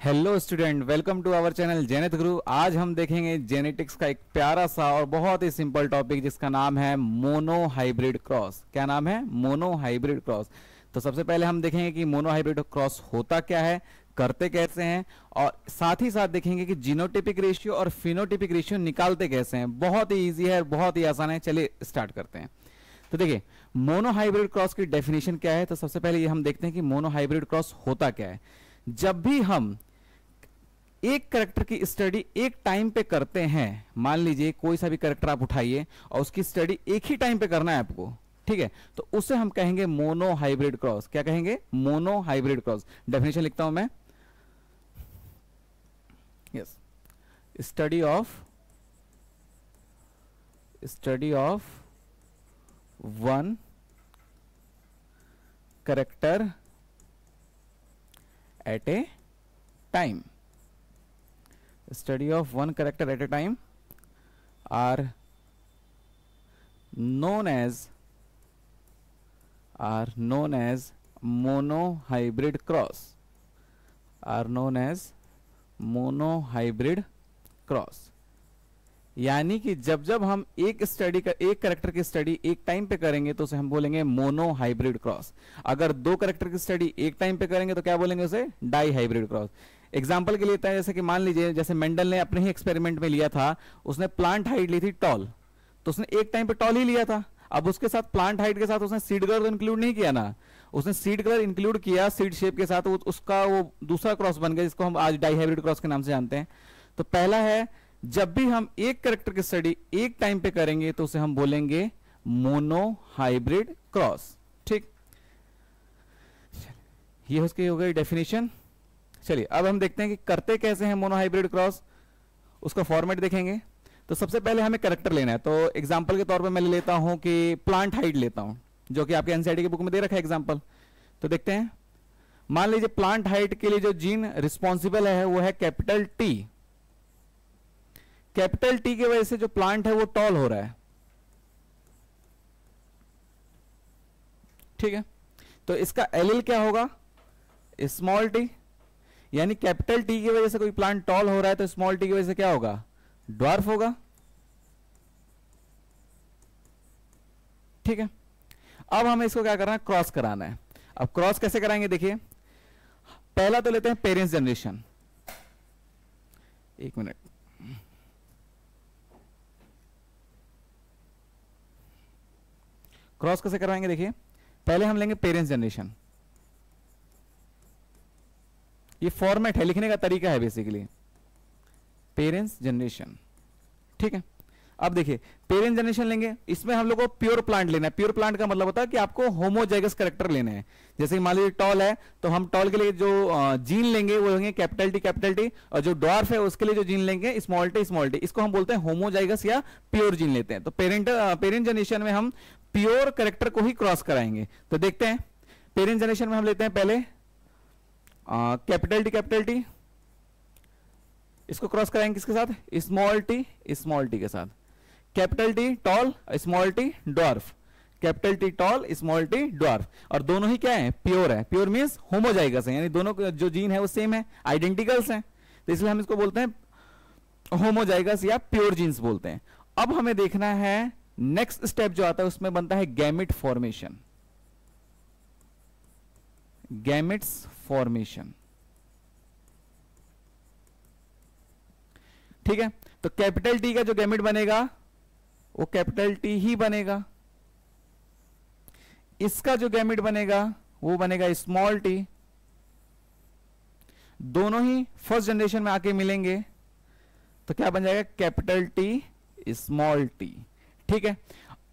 Hello student welcome to our channel जेनेत गुरु आज हम देखेंगे जेनेटिक्स का एक प्यारा सा और बहुत ही सिंपल टॉपिक जिसका नाम है मोनो हाइब्रिड क्रॉस क्या नाम है? मोनो हाइब्रिड क्रॉस तो सबसे पहले हम देखेंगे कि मोनो हाइब्रिड क्रॉस होता क्या है, करते कैसे हैं, और साथ ही साथ देखेंगे कि जीनोटिपिक रेशियो और फिनोटिपिक रेशियो निकालते कैसे हैं। बहुत ही ईजी है, बहुत ही आसान है। चलिए स्टार्ट करते हैं। तो देखिए मोनो हाइब्रिड क्रॉस की डेफिनेशन क्या है? तो सबसे पहले ये हम देखते हैं कि मोनो हाइब्रिड क्रॉस होता क्या है। जब भी हम एक करेक्टर की स्टडी एक टाइम पे करते हैं। मान लीजिए, कोई सा भी करेक्टर आप उठाइए और उसकी स्टडी एक ही टाइम पे करना है आपको, ठीक है? तो उसे हम कहेंगे मोनो हाइब्रिड क्रॉस क्या कहेंगे? मोनो हाइब्रिड क्रॉस डेफिनेशन लिखता हूँ मैं। Yes study of study of one character at a time study of one character at a time are known as, are known as monohybrid cross. Are known as monohybrid cross. यानी कि जब जब हम एक study का, एक character की study एक टाइम पे करेंगे तो उसे हम बोलेंगे मोनो हाइब्रिड क्रॉस अगर दो करेक्टर की स्टडी एक टाइम पे करेंगे तो क्या बोलेंगे उसे? डाई हाइब्रिड क्रॉस एग्ज़ाम्पल के लिए जैसे कि मान लीजिए, जैसे मेंडल ने अपने ही एक्सपेरिमेंट में लिया था, उसने प्लांट हाइट ली थी टॉल तो उसने एक टाइम पे टॉल ही लिया था। अब उसके साथ प्लांट हाइट के साथ उसने सीड कलर इंक्लूड नहीं किया ना। उसने सीड कलर इंक्लूड किया सीड शेप के साथ उसका वो दूसरा क्रॉस बन गया, जिसको हम आज डाईहाइब्रिड क्रॉस के नाम से जानते हैं। तो पहला है, जब भी हम एक करेक्टर की स्टडी एक टाइम पे करेंगे तो उसे हम बोलेंगे मोनो हाइब्रिड क्रॉस ठीक? ये उसकी हो गई डेफिनेशन चलिए, अब हम देखते हैं कि करते कैसे हैं मोनोहाइब्रिड क्रॉस। उसका फॉर्मेट देखेंगे। तो सबसे पहले हमें करेक्टर लेना है। तो एग्ज़ाम्पल के तौर पे मैं लेता हूँ कि प्लांट हाइट लेता हूँ, जो कि आपके एनसीआईटी की बुक में दे रखा है एग्ज़ाम्पल तो देखते हैं। मान लीजिए प्लांट हाइट के लिए जो जीन रिस्पॉन्सिबल है, वो है कैपिटल टी कैपिटल टी की वजह से जो प्लांट है, वो टॉल हो रहा है। ठीक है? तो इसका एल क्या होगा? स्मॉल टी यानी कैपिटल टी की वजह से कोई प्लांट टॉल हो रहा है तो स्मॉल टी की वजह से क्या होगा? ड्वार्फ होगा। ठीक है? अब हमें इसको क्या करना है? क्रॉस कराना है। अब क्रॉस कैसे कराएँगे देखिए। पहला तो लेते हैं पेरेंट्स जनरेशन। एक मिनट। क्रॉस कैसे कराएँगे देखिए। पहले हम लेंगे पेरेंट्स जनरेशन। ये फॉर्मेट है, लिखने का तरीका है बेसिकली पेरेंट्स जनरेशन ठीक है? अब देखिए पेरेंट जनरेशन लेंगे, इसमें हम लोग को प्योर प्लांट लेना है। प्योर प्लांट का मतलब होता है कि आपको होमोजाइगस करेक्टर लेने हैं। जैसे मान लीजिए टॉल है तो हम टॉल के लिए जो जीन लेंगे, वो लेंगे कैपिटल टी कैपिटल टी और जो डॉर्फ है, उसके लिए जो जीन लेंगे स्मॉल टी स्मॉल टी इसको हम बोलते हैं होमोजाइगस या प्योर जीन लेते हैं। तो पेरेंट पेरेंट जनरेशन में हम प्योर करेक्टर को ही क्रॉस कराएँगे। तो देखते हैं पेरेंट जनरेशन में हम लेते हैं पहले कैपिटल टी कैपिटल टी इसको क्रॉस कराएँगे किसके साथ? स्मॉल टी स्मॉल टी के साथ। Capital T tall small T dwarf capital T tall small T dwarf और दोनों ही क्या है? प्योर है। प्योर मीन्स होमोजाइगस है, यानी दोनों जो जीन है वो सेम है आइडेंटिकल्स हैं। तो इसलिए हम इसको बोलते हैं होमोजाइगस या प्योर जीन्स बोलते हैं। अब हमें देखना है नेक्स्ट स्टेप जो आता है, उसमें बनता है गैमिट फॉर्मेशन गैमिट्स फॉर्मेशन ठीक है? तो कैपिटल टी का जो गैमिट बनेगा, वो कैपिटल टी ही बनेगा। इसका जो गैमिट बनेगा, वो बनेगा स्मॉल टी दोनों ही फ़र्स्ट जनरेशन में आके मिलेंगे। तो क्या बन जाएगा? कैपिटल टी स्मॉल टी ठीक है?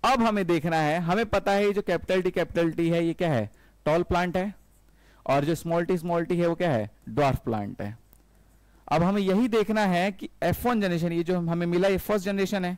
अब हमें देखना है, हमें पता है ये जो कैपिटल टी कैपिटल टी है, ये क्या है? टॉल प्लांट है। और जो स्मॉल टी स्मॉल टी है, वो क्या है? ड्वार्फ प्लांट है। अब हमें यही देखना है कि एफ़ वन जनरेशन ये जो हमें मिला, ये फ़र्स्ट जनरेशन है।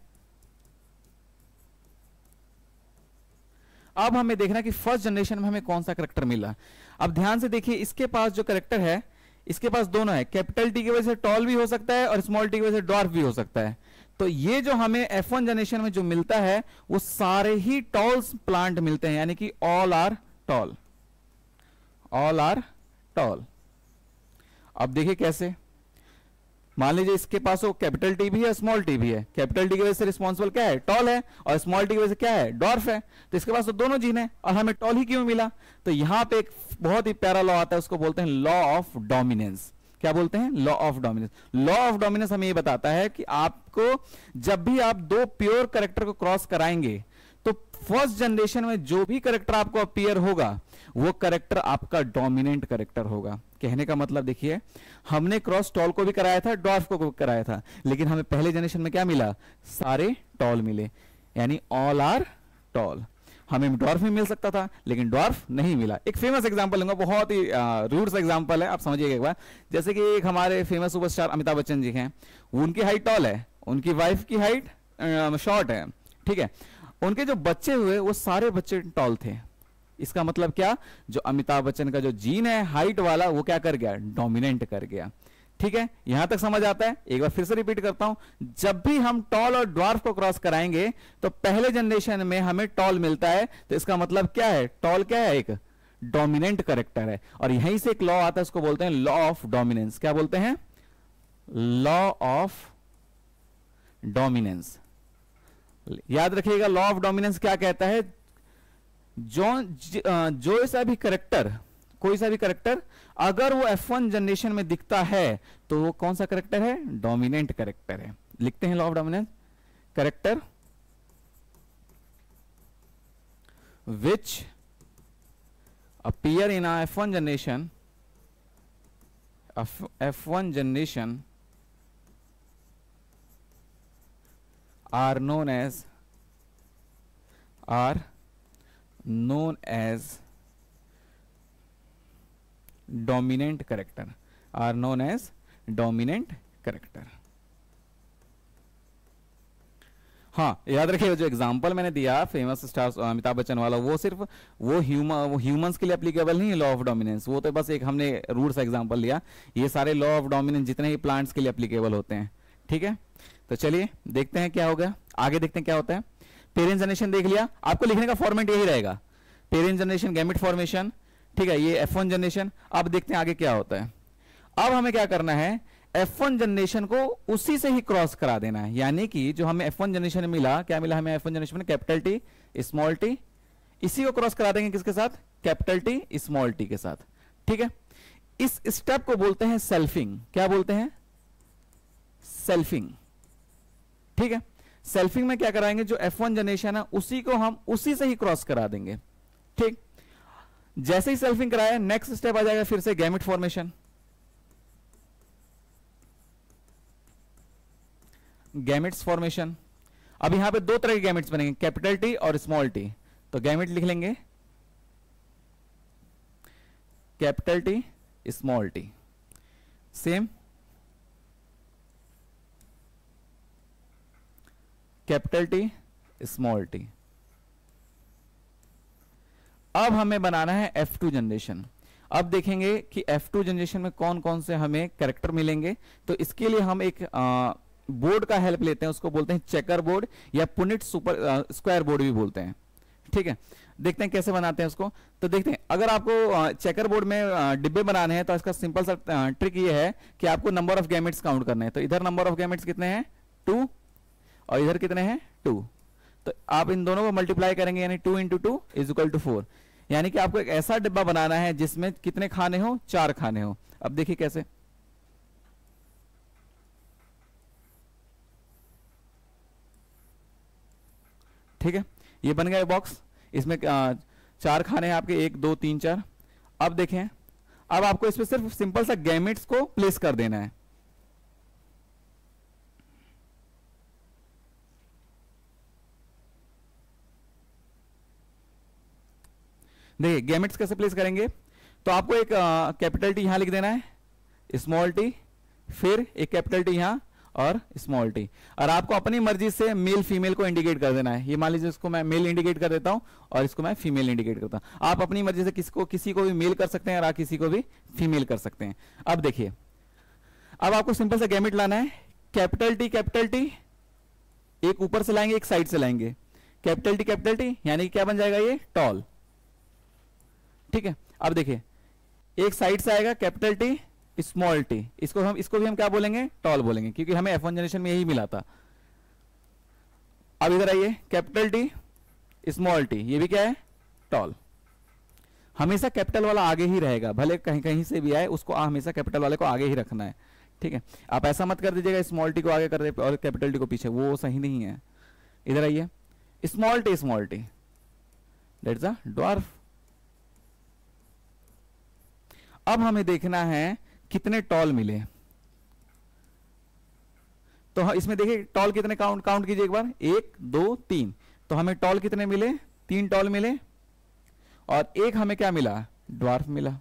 अब हमें देखना कि फ़र्स्ट जनरेशन में हमें कौन सा करेक्टर मिला। अब ध्यान से देखिए, इसके पास जो करेक्टर है, इसके पास दोनों है। कैपिटल टी की वजह से टॉल भी हो सकता है और स्मॉल टी की वजह से डॉर्फ भी हो सकता है। तो ये जो हमें एफ़ वन जनरेशन में जो मिलता है, वो सारे ही टॉल्स प्लांट मिलते हैं, यानी कि all are tall all are tall अब देखिए कैसे। मान लीजिए इसके पास वो कैपिटल टी भी है स्मॉल टी भी है। कैपिटल टी की वजह से रिस्पॉन्सिबल क्या है? टॉल है और स्मॉल टी की वजह से क्या है? डॉर्फ है। तो इसके पास तो दोनों जीन है। और हमें टॉल ही क्यों मिला? तो यहाँ पे एक बहुत ही प्यारा लॉ आता है, उसको बोलते हैं लॉ ऑफ़ डोमिनेंस क्या बोलते हैं? Law of dominance law of dominance हमें ये बताता है कि आपको जब भी आप दो प्योर करेक्टर को क्रॉस कराएँगे तो फ़र्स्ट जनरेशन में जो भी करेक्टर आपको अपियर होगा, वो करेक्टर आपका डोमिनेंट करेक्टर होगा। कहने का मतलब देखिए, हमने क्रॉस टॉल को भी कराया था डॉर्फ को भी कराया था, लेकिन हमें पहले जनरेशन में क्या मिला? सारे टॉल मिले। यानी ऑल आर टॉल हमें डॉर्फ भी मिल सकता था, लेकिन डॉर्फ नहीं मिला। एक फ़ेमस एग्जांपल लूँगा, बहुत ही रूट्स एग्जांपल है, आप समझिएगा एक बार। जैसे कि एक हमारे फ़ेमस सुपरस्टार अमिताभ बच्चन जी हैं। उनकी हाइट टॉल है, उनकी वाइफ की हाइट शॉर्ट है। ठीक है? उनके जो बच्चे हुए, वो सारे बच्चे टॉल थे। इसका मतलब क्या? जो अमिताभ बच्चन का जो जीन है हाइट वाला, वो क्या कर गया? डोमिनेंट कर गया। ठीक है? यहाँ तक समझ आता है? एक बार फिर से रिपीट करता हूँ। जब भी हम टॉल और ड्वार्फ को क्रॉस कराएँगे तो पहले जनरेशन में हमें टॉल मिलता है। तो इसका मतलब क्या है? टॉल क्या है? एक डोमिनेंट करेक्टर है। और यहीं से एक लॉ आता है, उसको बोलते हैं लॉ ऑफ़ डोमिनेंस क्या बोलते हैं? लॉ ऑफ़ डोमिनेंस याद रखिएगा लॉ ऑफ़ डोमिनेंस क्या कहता है? जो जो ऐसा भी करेक्टर कोई सा भी करेक्टर अगर वो F1 जनरेशन में दिखता है तो वो कौन सा करेक्टर है? डोमिनेंट करेक्टर है। लिखते हैं law of dominance character which appear appear in a F1 generation F1 generation are known as, are known as dominant character. Are known as dominant character. हाँ याद रखिए, जो एग्जांपल मैंने दिया फ़ेमस स्टार अमिताभ बच्चन वाला, वो सिर्फ़, वो ह्यूमन वो ह्यूमंस के लिए एप्लीकेबल नहीं है लॉ ऑफ़ डोमिनेंस वो तो बस एक हमने रूल्स एग्जांपल लिया. ये सारे लॉ ऑफ़ डोमिनेंस जितने ही प्लांट्स के लिए एप्लीकेबल होते हैं. ठीक है? तो चलिए, देखते हैं क्या होगा आगे देखते हैं क्या होता है। पेरेंट जनरेशन देख लिया। आपको लिखने का फॉर्मेट यही रहेगा। पेरेंट जनरेशन गैमिट फॉर्मेशन ठीक है, ये F1 जनरेशन अब देखते हैं आगे क्या होता है। अब हमें क्या करना है F1 जनरेशन को उसी से ही क्रॉस करा देना है। यानी कि जो हमें F1 जनरेशन मिला, क्या मिला हमें F1 जनरेशन में? कैपिटल टी स्मॉल टी इसी को क्रॉस करा देंगे किसके साथ? कैपिटल टी स्मॉल टी के साथ। ठीक है? इस स्टेप को बोलते हैं सेल्फिंग क्या बोलते हैं? सेल्फिंग ठीक है? सेल्फिंग में क्या कराएँगे? जो F1 जनरेशन है, उसी को हम उसी से ही क्रॉस करा देंगे। ठीक? जैसे ही सेल्फिंग कराया नेक्स्ट स्टेप आ जाएगा फिर से गैमिट फॉर्मेशन गैमिट्स फॉर्मेशन अब यहाँ पे दो तरह के गैमिट्स बनेंगे कैपिटल टी और स्मॉल टी तो गैमिट लिख लेंगे। Capital T small T same capital T small T. अब हमें बनाना है F2 जनरेशन अब देखेंगे कि F2 जनरेशन में कौन कौन से हमें करेक्टर मिलेंगे। तो इसके लिए हम एक आ, बोर्ड का हेल्प लेते हैं उसको बोलते हैं चेकर बोर्ड या पुनिट सुपर स्क्वायर बोर्ड भी बोलते हैं। ठीक है? देखते हैं कैसे बनाते हैं उसको। तो देखते हैं अगर आपको चेकर बोर्ड में डिब्बे बनाने हैं तो इसका सिंपल सा ट्रिक ये है कि आपको नंबर ऑफ़ गैमेट्स काउंट करने हैं। तो इधर नंबर ऑफ़ गैमेट्स कितने हैं? टू और इधर कितने हैं? टू। तो आप इन दोनों को मल्टीप्लाई करेंगे, यानी two into two is equal to four यानी कि आपको एक ऐसा डिब्बा बनाना है जिसमें कितने खाने हो? चार खाने हो। अब देखिए कैसे। ठीक है? ये बन गया बॉक्स इसमें चार खाने हैं आपके। एक, दो, तीन, चार। अब देखें। अब आपको इसमें सिर्फ़ सिंपल सा गैमेट्स को प्लेस कर देना है। देखिए गैमेट्स कैसे प्लेस करेंगे? तो आपको एक कैपिटल टी यहाँ लिख देना है स्मॉल टी फिर एक कैपिटल टी यहाँ और स्मॉल टी और आपको अपनी मर्ज़ी से मेल फीमेल को इंडिकेट कर देना है। ये मान लीजिए इसको मैं मेल इंडिकेट कर देता हूँ और इसको मैं फीमेल इंडिकेट करता हूँ। आप अपनी मर्ज़ी से किसी को किसी को भी मेल कर सकते हैं और किसी को भी फीमेल कर सकते हैं। अब देखिए, अब आपको सिंपल सा गैमिट लाना है। कैपिटल टी कैपिटल टी एक ऊपर से लाएँगे, एक साइड से लाएँगे। कैपिटल टी कैपिटल टी यानी क्या बन जाएगा ये? टॉल ठीक है? अब देखिए, एक साइड से आएगा कैपिटल टी स्मॉल टी इसको हम, इसको भी हम क्या बोलेंगे? टॉल बोलेंगे, क्योंकि हमें एफ़ जनरेशन में यही मिला था। अब इधर आइए कैपिटल टी स्मॉल टी ये भी क्या है? टॉल हमेशा कैपिटल वाला आगे ही रहेगा, भले कहीं कहीं से भी आए, उसको हमेशा कैपिटल वाले को आगे ही रखना है। ठीक है? आप ऐसा मत कर दीजिएगा स्मॉल टी को आगे कर दे और कैपिटल टी को पीछे। वो सही नहीं है। इधर आइए small T small T that's a dwarf अब हमें देखना है कितने टॉल मिले। तो इसमें देखिए, टॉल कितने काउंट काउंट कीजिए एक बार। एक, दो, तीन। तो हमें टॉल कितने मिले? तीन टॉल मिले। और एक हमें क्या मिला? ड्वार्फ मिला।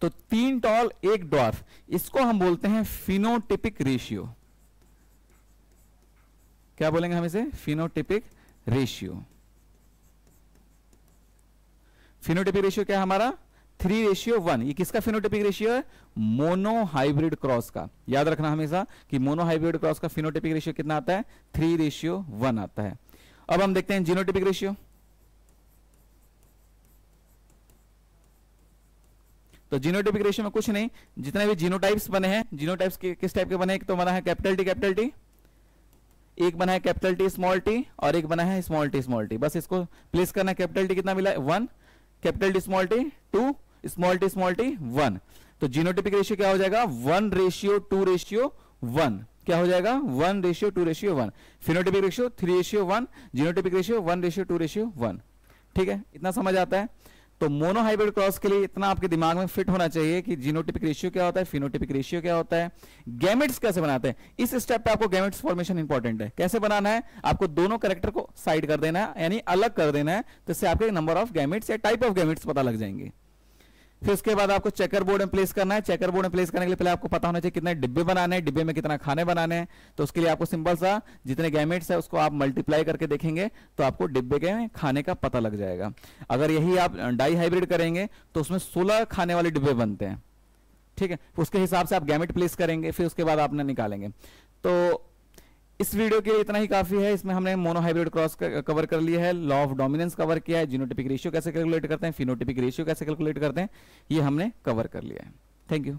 तो तीन टॉल, एक ड्वार्फ। इसको हम बोलते हैं फिनोटिपिक रेशियो। क्या बोलेंगे हम इसे? Phenotypic ratio. फिनोटिपिक रेशियो क्या है हमारा? थ्री रेशियो वन ये किसका फिनोटिपिक रेशियो है? मोनो हाइब्रिड क्रॉस का. याद रखना हमेशा कि मोनो हाइब्रिड क्रॉस का फिनोटिपिक रेशियो कितना आता है? थ्री रेशियो वन आता है. अब हम देखते हैं जीनोटिपिक रेशियो तो जीनोटिपिक रेशियो में कुछ नहीं. जितने भी जीनोटाइप्स बने हैं जीनोटाइप्स किस टाइप के बने? एक तो बना है कैपिटल टी कैपिटल टी एक बना है कैपिटल टी स्मॉल टी और एक बना है small T small T bus इसको प्लेस करना कैपिटल टी कितना मिला one capital T small T, two, small T small T, one. तो जीनोटिपिक रेशियो क्या हो जाएगा? One ratio two ratio one. क्या हो जाएगा? One ratio two ratio one. Phenotypic ratio three ratio one. Genotypic ratio one ratio two ratio one. ठीक है? इतना समझ आता है। तो मोनोहाइब्रिड क्रॉस के लिए इतना आपके दिमाग में फिट होना चाहिए कि जीनोटिपिक रेशियो क्या होता है, फिनोटिपिक रेशियो क्या होता है, गैमेट्स कैसे बनाते हैं? इस स्टेप पे आपको गैमेट्स फॉर्मेशन इंपॉर्टेंट है। कैसे बनाना है? आपको दोनों करेक्टर को साइड कर देना है, यानी अलग कर देना है तो इससे आपके नंबर ऑफ़ गैमेट्स या टाइप ऑफ़ गैमेट्स पता लग जाएँगे। फिर उसके बाद आपको चेकर बोर्ड में प्लेस करना है। चेकर बोर्ड में प्लेस करने के लिए पहले आपको पता होना चाहिए कितने डिब्बे बनाने हैं, डिब्बे में कितना खाने बनाने हैं। तो उसके लिए आपको सिंपल सा जितने गैमेट्स है उसको आप मल्टीप्लाई करके देखेंगे तो आपको डिब्बे के खाने का पता लग जाएगा। अगर यही आप डाई हाइब्रिड करेंगे तो उसमें सोलह खाने वाले डिब्बे बनते हैं। ठीक है? उसके हिसाब से आप गैमेट प्लेस करेंगे, फिर उसके बाद आपने निकालेंगे। तो इस वीडियो के लिए इतना ही काफ़ी है। इसमें हमने मोनोहाइब्रिड क्रॉस कवर कर लिया है। लॉ ऑफ़ डोमिनेंस कवर किया है। जीनोटिपिक रेशियो कैसे कैलकुलेट करते हैं, फिनोटिपिक रेशियो कैसे कैलकुलेट करते हैं, ये हमने कवर कर लिया है। Thank you.